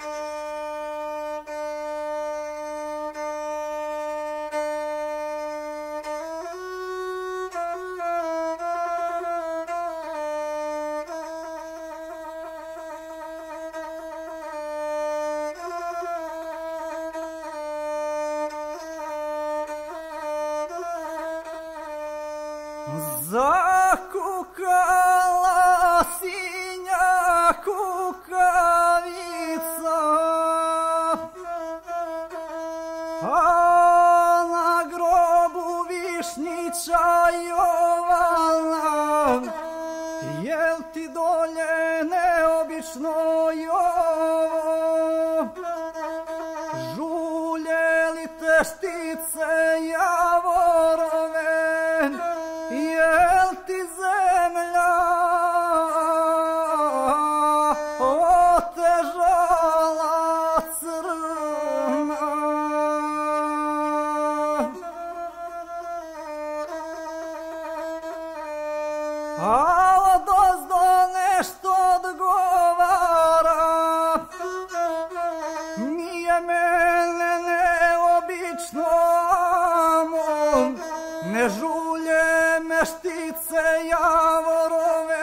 you mene neobično Ne žulje meštice javorove.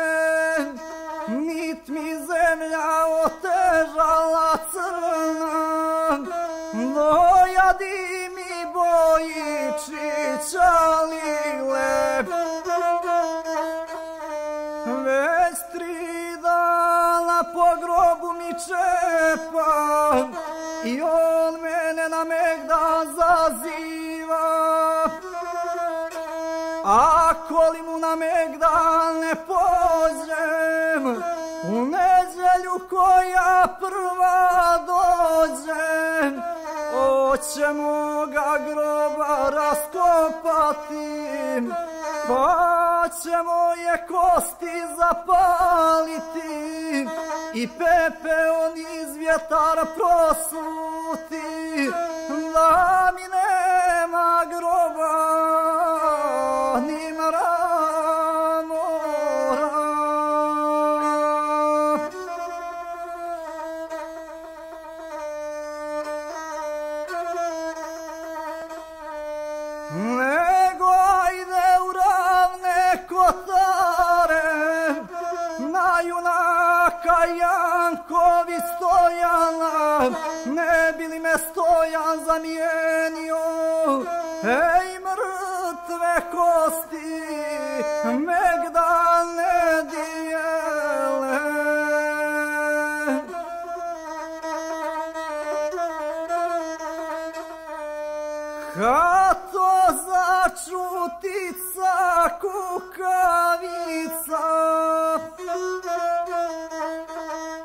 Nit mi zemlja otežala crna No ja mi boji čića lile Već tri dana po grobu mi čepam i on mene na megda zaziva. Ako li mu na megda ne pozrem, u neđelju koja prva dođem, oće moga groba raskopati, pa ćemo je kosti zapaliti i pepe on iz vjetara prosuti da mi nema groba ni mramora mm. Zlatare, na junaka Jankovi stojala, ne bili me stojan zamijenio, ej mrtve kosti, me kukavica.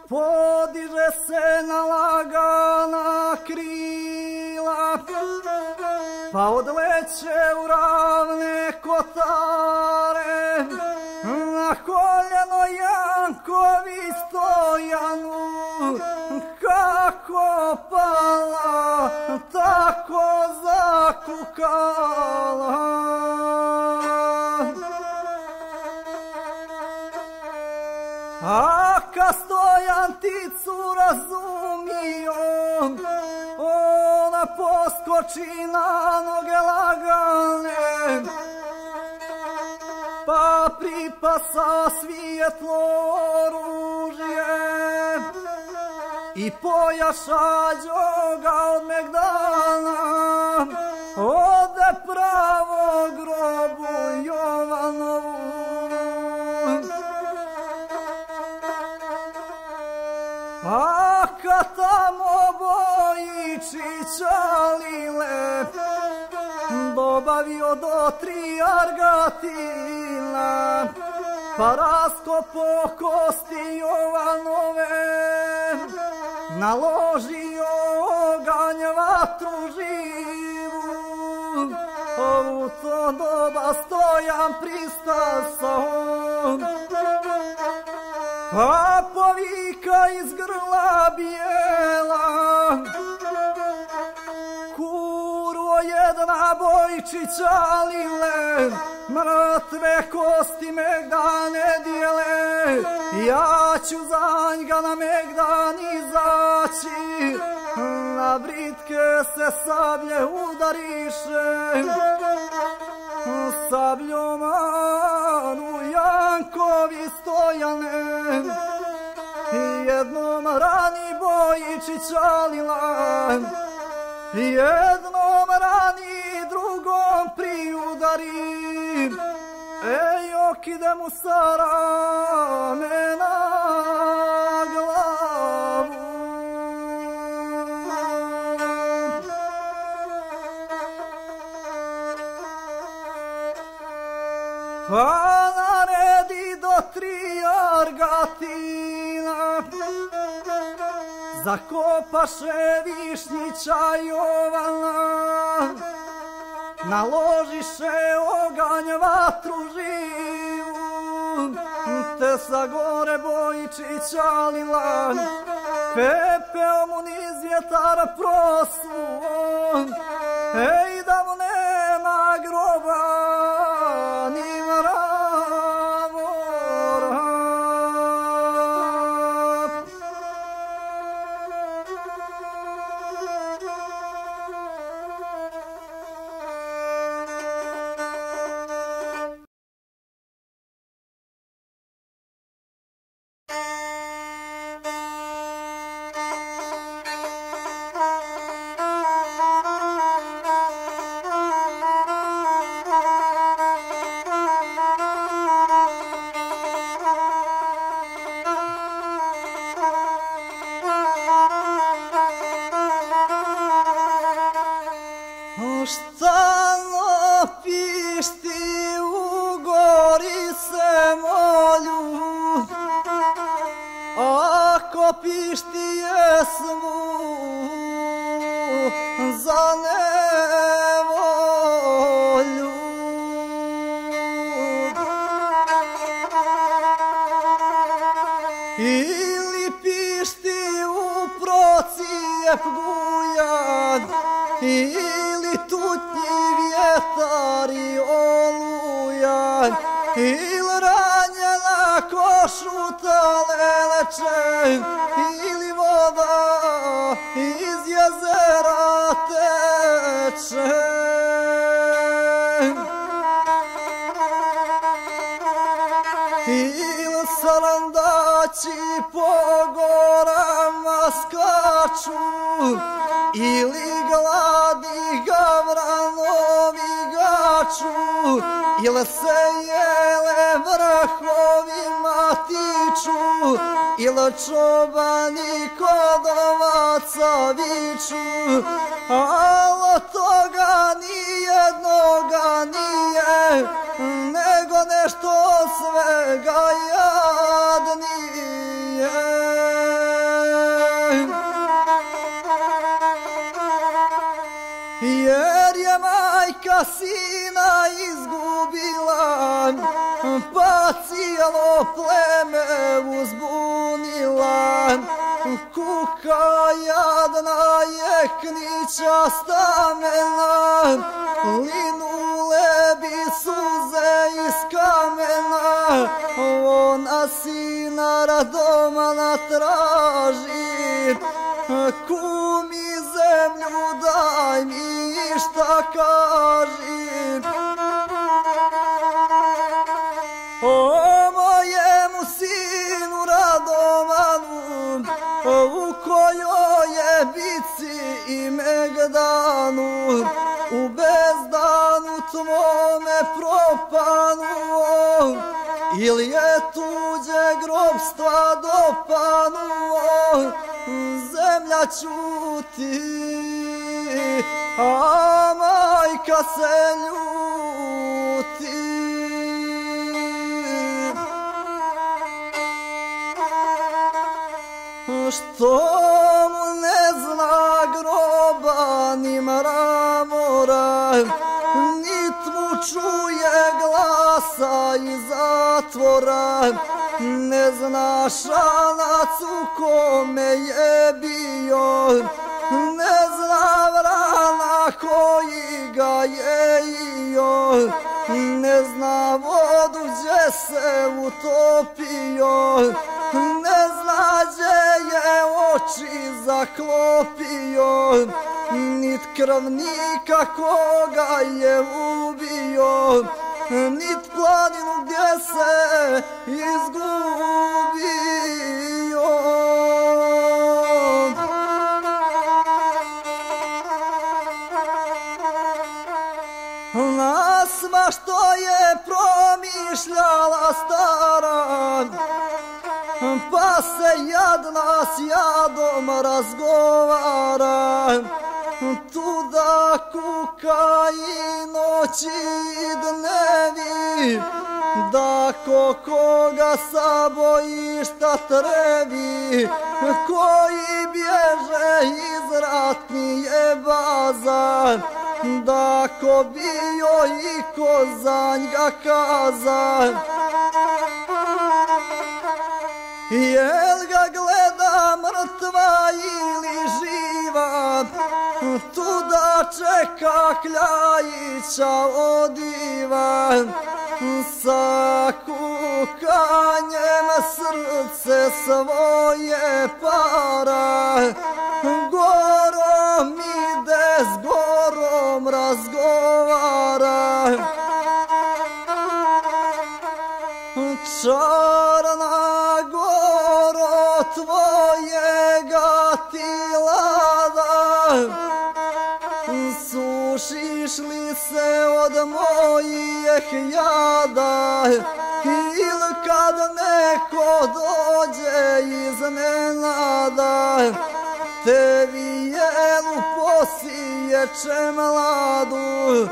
Podiže se na lagana krila Pa odleće u ravne kotare. Na koljeno Jankovi stojanu Kako pala, tako zakukala. nisu razumio Ona poskoči na noge lagane Pa pripasa svijetlo oružje I pojaša džoga od megdana. Oh, si čalile Dobavio do tri argatina Pa rasko po kosti Jovanove Naložio oganj vatru živu u to doba stojam pristasom A povika iz grla bijela Bojčića lile, mrtve kosti megdane dijele, ja ću za njega na megdan izaći, na britke se sablje udariše, sabljom anu Jankovi stojane, jednom rani bojčica lila, jednom priudari, ej okide مسارع من اقلاب فانا ردي دوتري do tri zakopaše višnjića Jovana, naložiše oganj vatru živu, te sa gore bojičića lila, pepeo mu niz vjetara prosu, ej da mu nema groba, gavranovi gaču, ili se jele vrhovima tiču, ili čobani kod ovaca viču, ali toga nijednoga nije, nego nešto svega ja cijelo pleme uzbunila. Kuka jadna je knića stamena, linule bi suze iz kamena, ona sina radomana traži, kumi zemlju daj mi šta kaži. I megdanu, u bezdanu tvome propanuo, ili je tuđe grobstva dopanuo, zemlja čuti, a majka se ljuti. Što mramora, nit mu čuje glasa iz zatvora, ne zna šalac u kome je bio, ne zna vrana koji ga je io ne zna vodu gdje se utopio, ne zna gdje je oči zaklopio, nit krvnika koga je ubio, nit planinu gdje se izgubio. Promišljala stara, pa se jadna s jadom razgovara. Tuda kuka i noći i dnevi, da ko koga saboji šta trebi, koji bježe iz ratnije baza, da ko bio i ko za njega kaza. Jel ga gleda mrtva ili živa, tu da čeka kljajića odiva. Sa kukanjem srce svoje para, gorom ide s mnom razgovara. Čarna goro tvojega tilada, sušiš li se od mojih jada, ili kad neko dođe iznenada, tebi jelu posiječe mladu,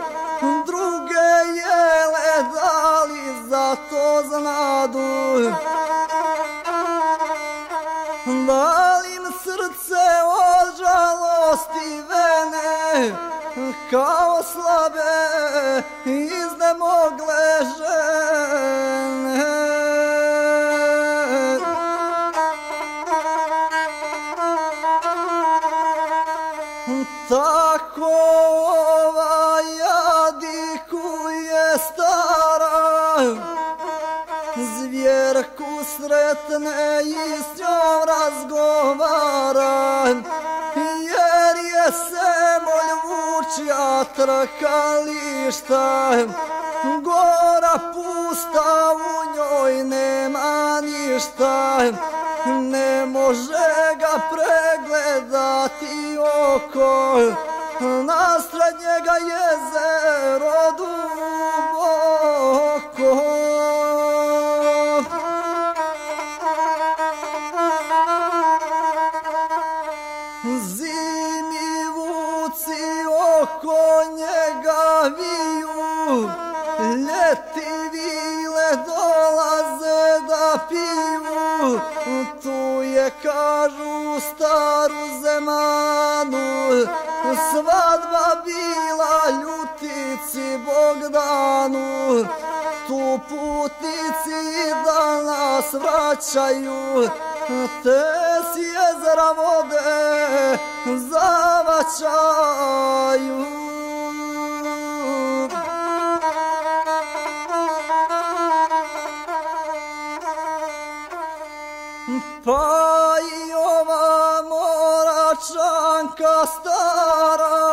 druge jele dali za to znadu. Dalim srce od žalosti vene, kao slabe iznemogle žene. Trakališta gora pusta u njoj nema ništa, ne može ga pregledati oko, nastrad njega jezero duboko. Oko njega viju, ljeti vile dolaze da piju, tu je kažu staru zemanu, svadba bila ljutici Bogdanu, tu putnici danas vraćaju, te s jezera vode zavaćaju. Pa i ova moračanka stara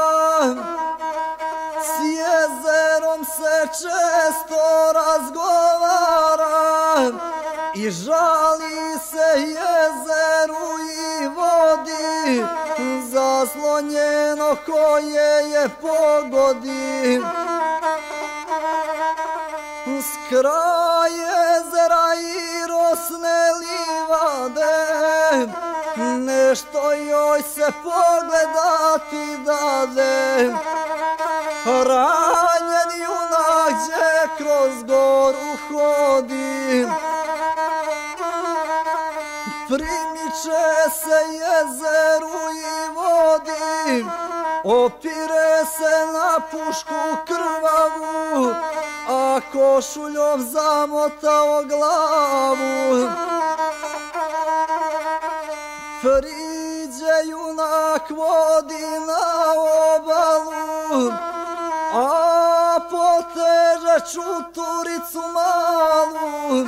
S jezerom se često razgovara I žali se jezeru i vodi Zaslonjeno koje je pogodi. S kraja jezera i rosne livade Nešto joj se pogledati dade. Ranjen junak gdje kroz goru hodi se jezeru i vodi Opire se na pušku krvavu A košuljom zamotao glavu. Priđe junak vodi na obalu A turicu malu,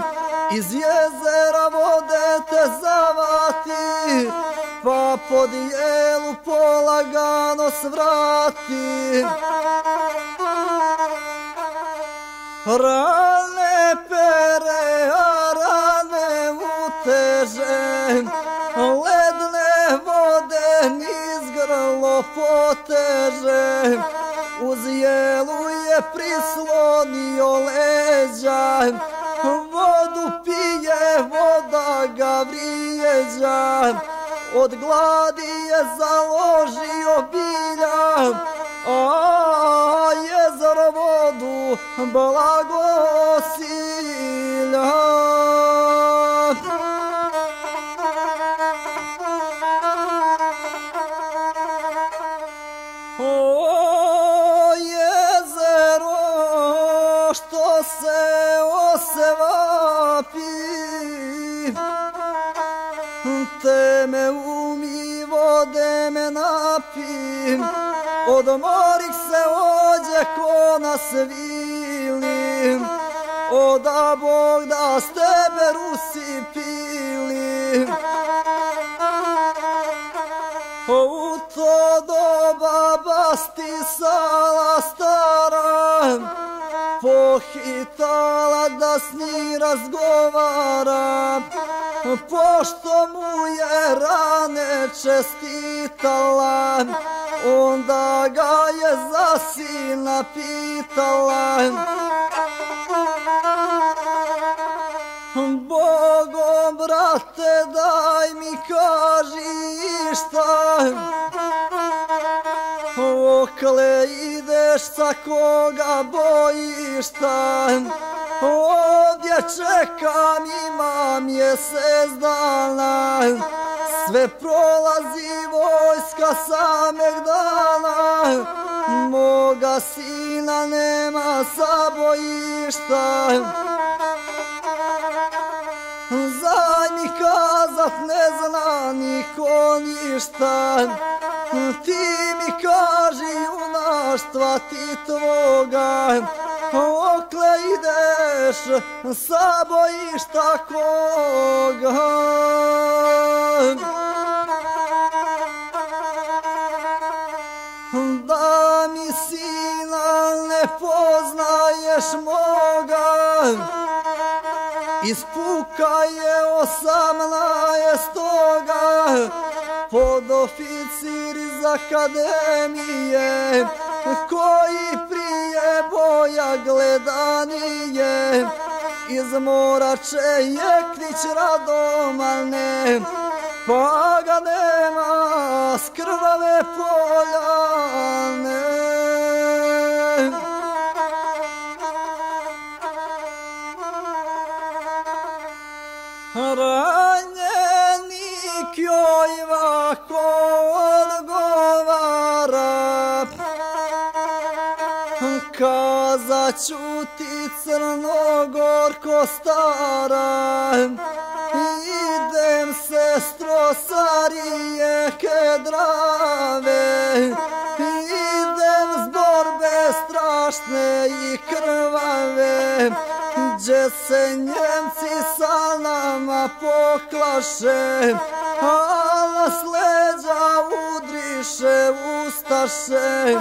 iz jezera vode te zavati, pa pod jelu polagano svrati. Rane pere, a rane uteže, ledne vode niz grlo poteže, uz jelu je prislonio leđa, vodu pije, voda ga vrijeđa, od gladi je založio bilja, a jezero vodu blagosilja. Napim, od morih se ođe ko na O oda Bog da s tebe rusi pilim. U to doba basti sala stara, pohitala da s njih razgovara, pošto mu je rane čestitala, onda ga je za sina pitala. Bogom, brate, daj mi kaži šta, dokle ideš sa koga bojiš tam, Ovdje čekam, imam mjesec dana, sve prolazi vojska sameg dana, moga sina nema sa bojišta. Zaj mi kazat ne zna niko ništa, ti mi kaži carstva ti tvoga, okle ideš sa bojišta koga. Da mi sina ne poznaješ moga, ispuka je osamnaestoga, pod oficir iz akademije, koji prije boja gledanije iz mora će jeknić radomane pa ga nema skrvave poljane ću ti crnogorko stara Idem sestro sa rijeke drave Idem s borbe strašne i krvave Gdje se njemci sa nama poklaše. A nas leđa udriše ustaše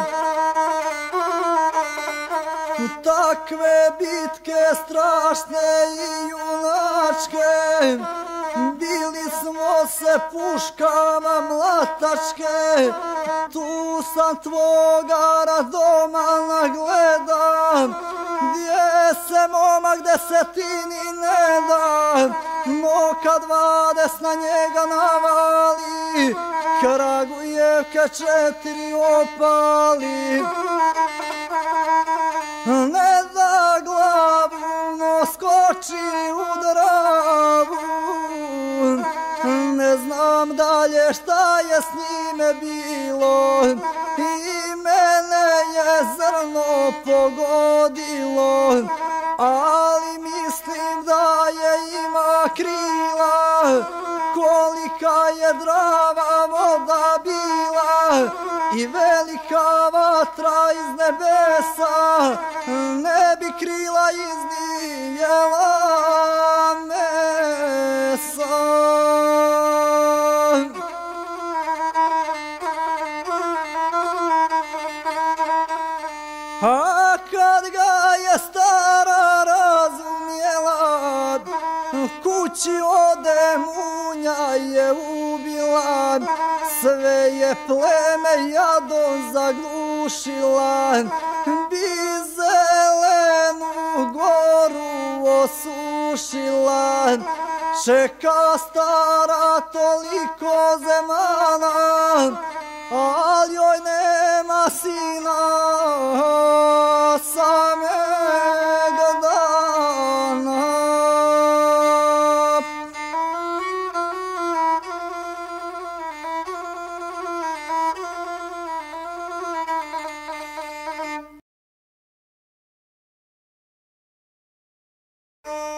takve bitke strašne i junačke Bili smo se puškama mlatačke. Tu sam tvoga radoma nagledam Gdje se momak desetini ne da. Moka dvades na njega navali Kragujevke četiri opali ne da glavu, no skoči u dravu. Ne znam dalje šta je s njime bilo i mene je zrno pogodilo, ali mislim da je krila, kolika je drava voda bila, i velika vatra iz nebesa ne bi krila iznijela mesa. Munja je ubila, sve je pleme jadom zaglušila, bi zelenu goru osušila. Čeka stara toliko zemana, ali joj nema sina same. you.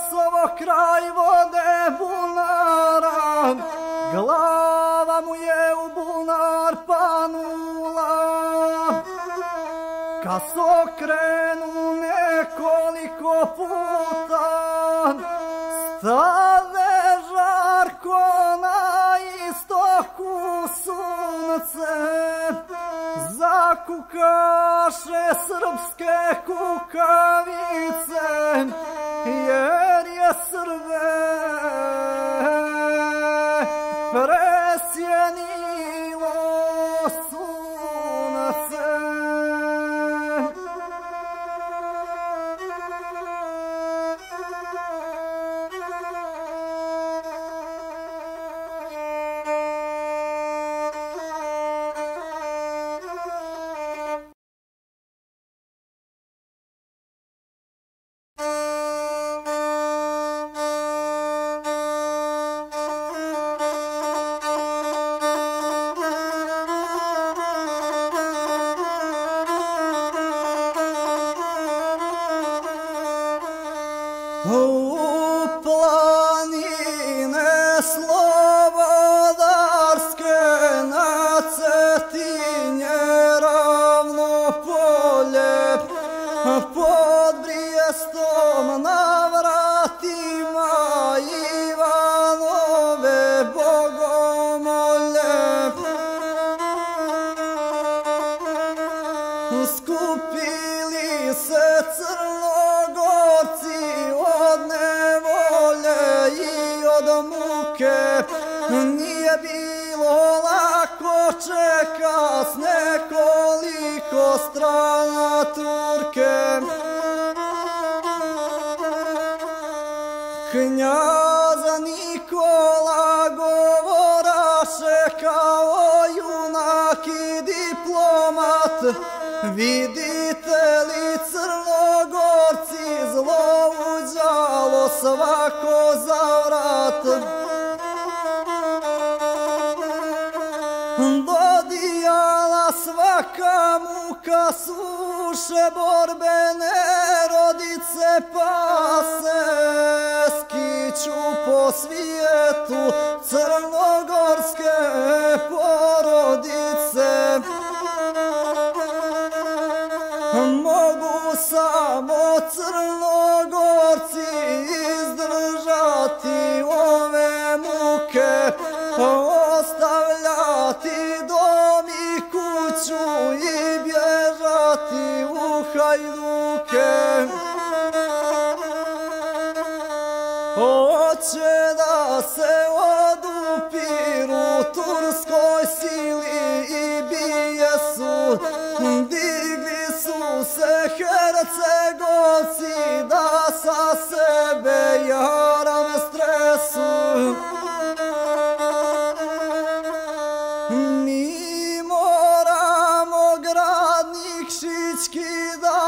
Kosovo kraj vode bunara Glava mu je u bunar panula. Kad se okrenu nekoliko puta Stave žarko na istoku sunce kukaše srpske kukavice Jer je srben. Vidite li crnogorci zlo uđalo svako za vrat? Dodijala svaka muka suše borbene rodice pa se skiću po svijetu crnogorske crnogorci izdržati ove muke ostavljati dom i kuću i bježati u hajduke. se gosi da sa sebe jaram stresu. Mi moramo grad Nikšićki da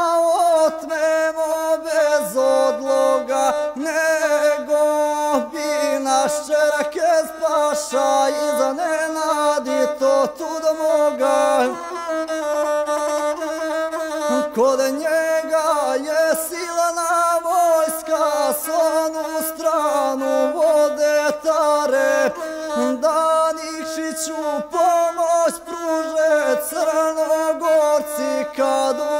otmemo bez odloga Nego bi naš čerake spaša i za nenadi to tu do moga. Kod nje call the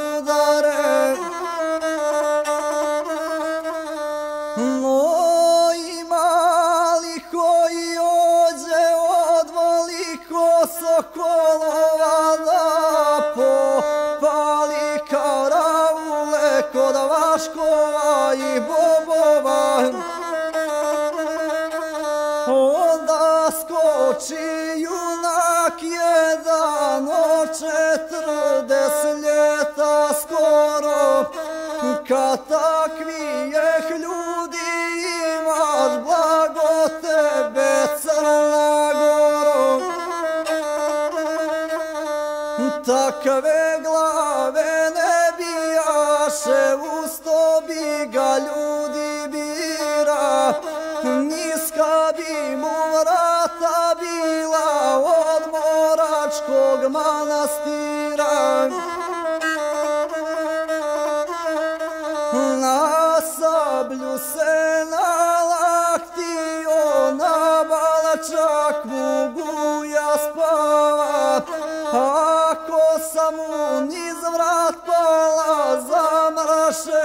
se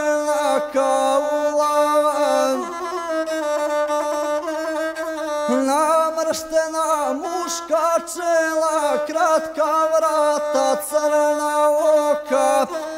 kaulan Namrštena muška čela Kratka vrata, crna oka. Namrštena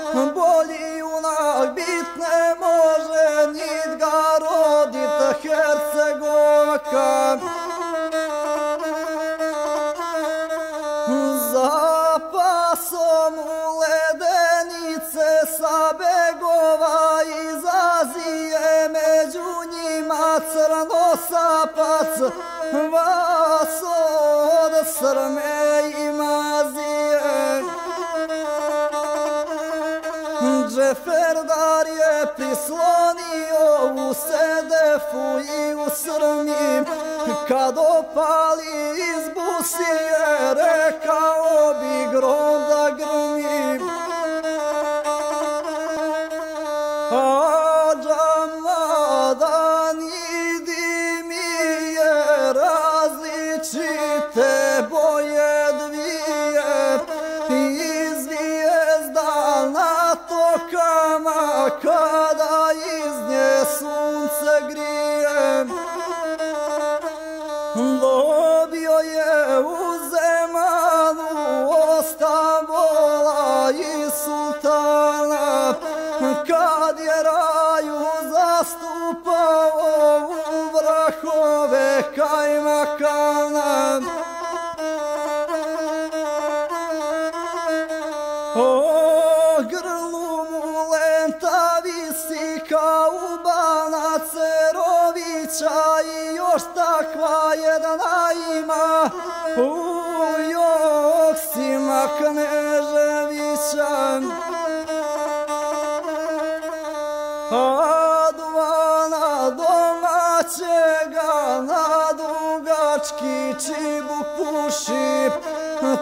slonio u sedefu i u srnim. Kad opali iz busije rekao bi grom da grmim. Dobio je u zemalu ostalo šip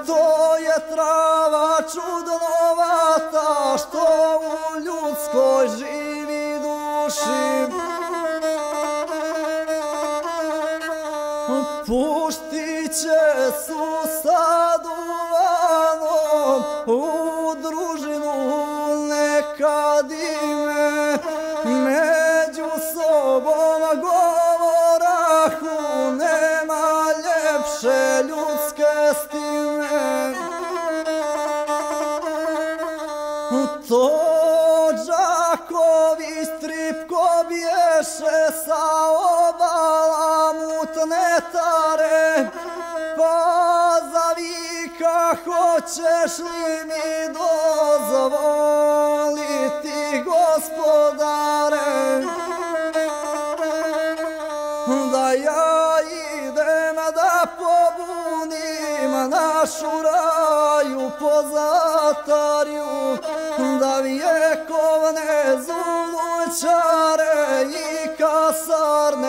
to je trava čudnovata Što u ljudskoj živi duši. Pušti će susa ljudske stime. To Đaković tripko bješe sa obala mutne tare, pa zavika hoćeš li mi dozvoj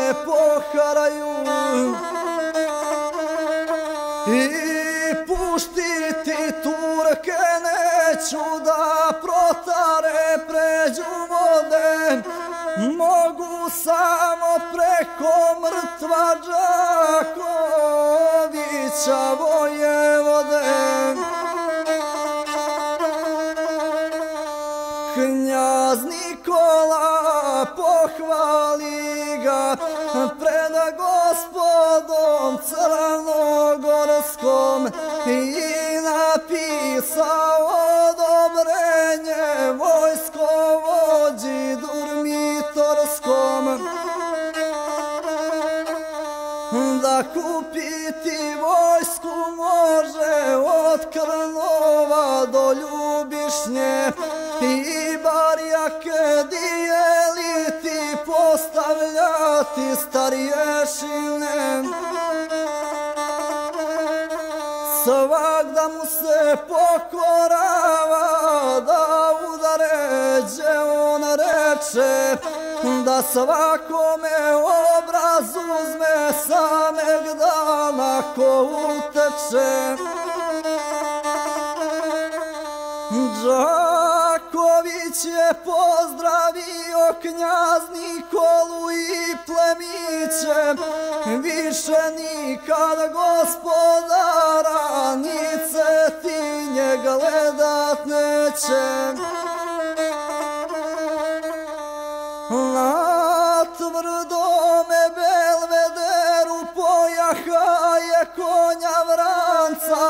kasarne poharaju. I puštiti Turke neću da protare pređu vode, mogu samo preko mrtva Đakovića Vojevode. Knjaz gospodom crnogorskom i napisao odobrenje vojskovođi durmitorskom da kupiti vojsku može od Krnova do Ljubišnje i barjake dijeliti, postavljati starješine. Pokorava, da udaređe on reče, da svakome obraz uzme sameg dana ko uteče. Džan Đaković je pozdravio knjaz Nikolu i plemiće, više nikada gospodara, nice ti njega gledat neće. Na tvrdome belvederu pojaha je konja vranca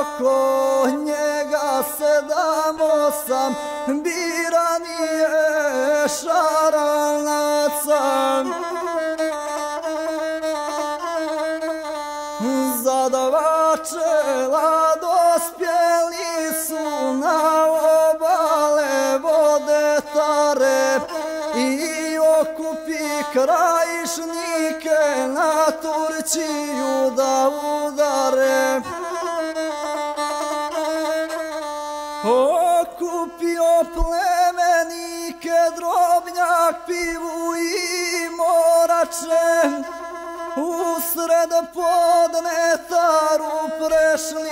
oko njega sedam osam biran je šaranaca. Za dva čela dospjeli su na obale vode tare i okupi krajišnike na Turčiju da u morače, usred podnetaru prešli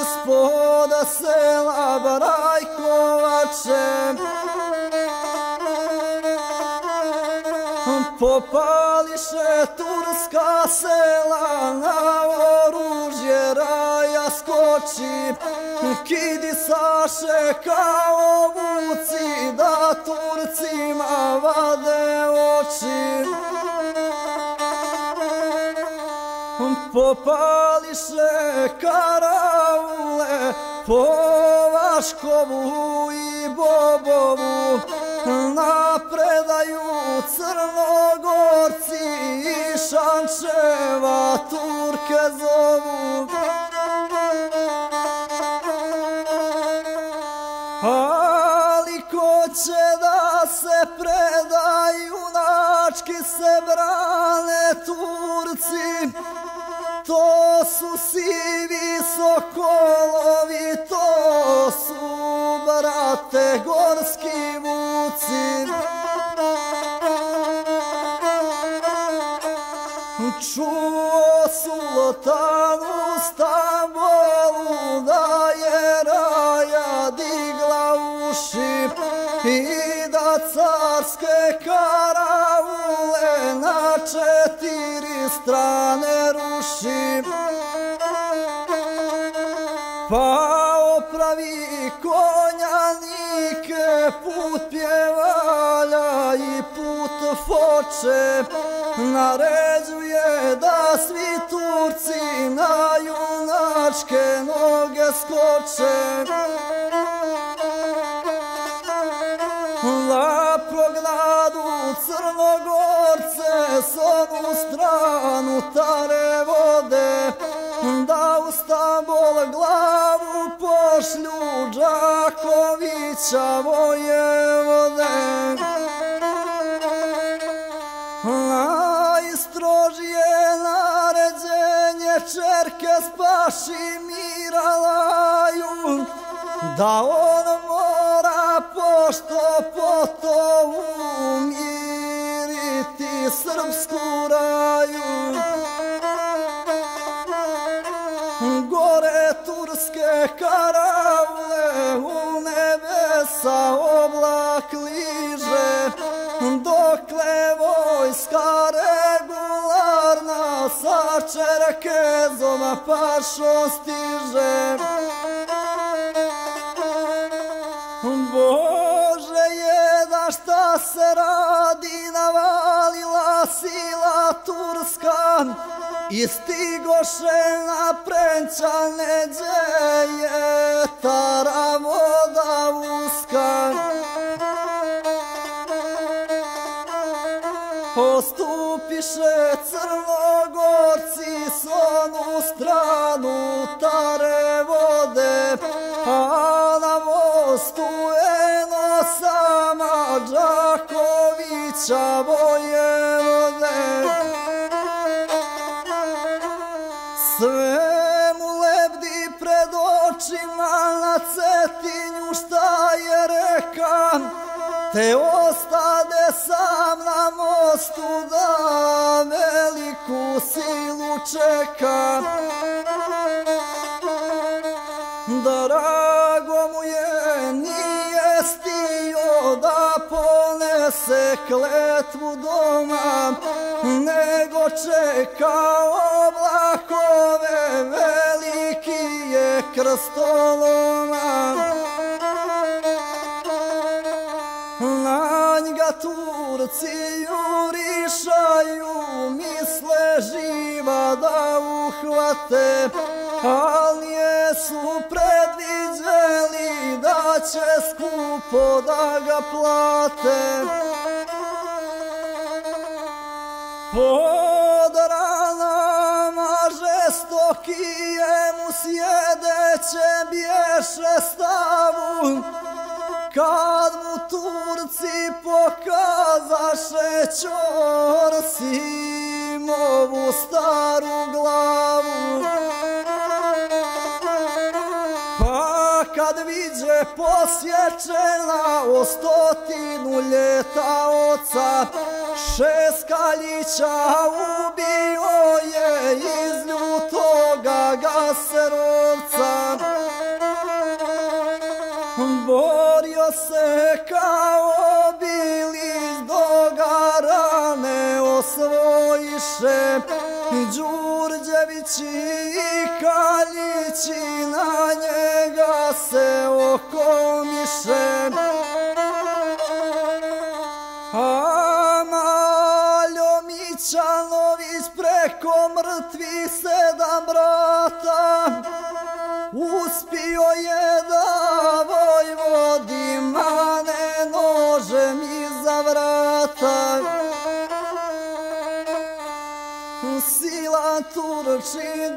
ispod sela Brajkovače. Popališe turska sela na oružje raja skoči, kidi saše kao vuci da Turcima vade oči. Popališe karaule po Vaškovu i Bobovu, na predaju neka zovu. Ali ko će da se predaju nački se brane Turci, to su sivi sokolovi, to su brate gorski vuci. Stanu, u Stambolu da je raja digla uši i da carske karavule na četiri strane ruši. Pa opravi konjanike put pjevalja i put foče, naređuje da svi Turci na junačke noge skoče. La prognadu crnogorce s onu stranu tare vode, da u Stambol glavu pošlju Đakovića voje spaši miralaju da on mora pošto po to umiriti srpsku raju. Gore turske karavle u nebesa oblakli regularna sa pašo stiže. Bože je da šta se radi navalila sila turska i stigoše na prenčane je tara voda uska. Postupiše crnogorci onu stranu tare vode, a na mostu eno sama Đakovića boje vode. Sve mu lebdi pred očima na cetinju šta je rekan, te ostade sam na mostu da neku silu čeka. Drago mu je nije stio da ponese kletvu doma, nego čeka oblakove veliki je krstoloma. Turci da uhvate, ali jesu predviđeli da će skupo da ga plate. Pod ranama žestokije mu sjedeće bješe stavu, kad mu Turci pokazaše čor novu staru glavu. Pa kad vidje posjećena o stotinu ljeta oca, šest kaljića ubio je iz ljutoga gaserovca. Se i Đurđevići i Kaljići na njega se okomiše A Maljo Mićanović preko mrtvi sedam brata Uspio je da Sila doleti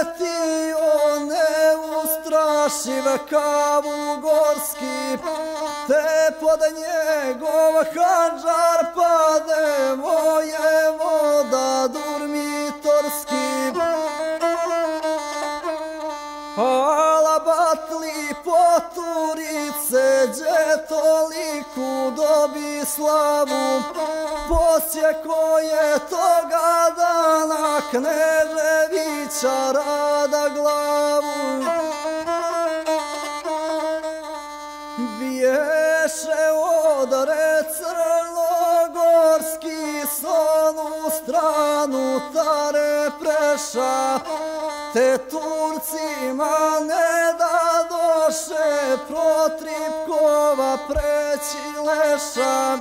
doletio neustrašiv kavu gorski, te pod njegov hanđar pade moje voda durmitorski. Alabatli poturice, gdje toliku dobi slavu, posje koje toga da kneževića rada glavu. Biješe odare crnogorski son u stranu tare preša, te Turcima ne da doše protripkova preći leša.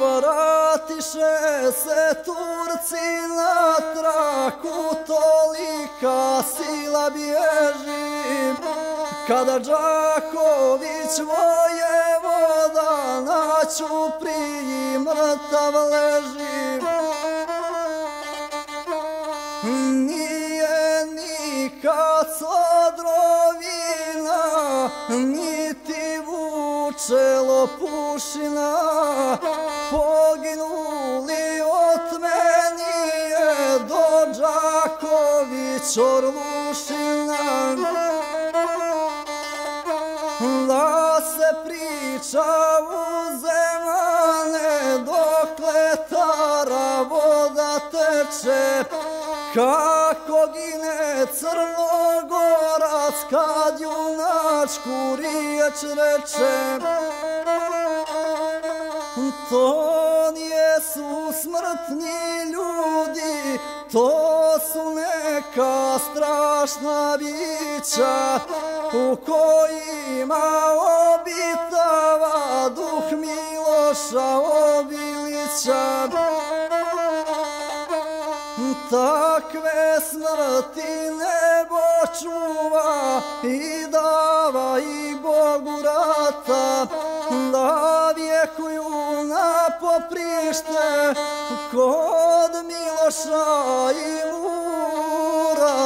Vratiše se Turci na traku, tolika sila bježi. Kada Đaković vojevoda na Ćupriji mrtav leži. Nije nikad sodrovina, nije selo pušina, poginuli od menije do Đaković Orlušina. Da se priča u zemane dokle tara voda teče, kako gine crno kad junačku riječ reče. To nijesu smrtni ljudi, to su neka strašna bića u kojima obitava duh Miloša Obilića. Takve smrti nebo čuva i dava i Bogu rata da vjekuju na poprište kod Miloša i Murata.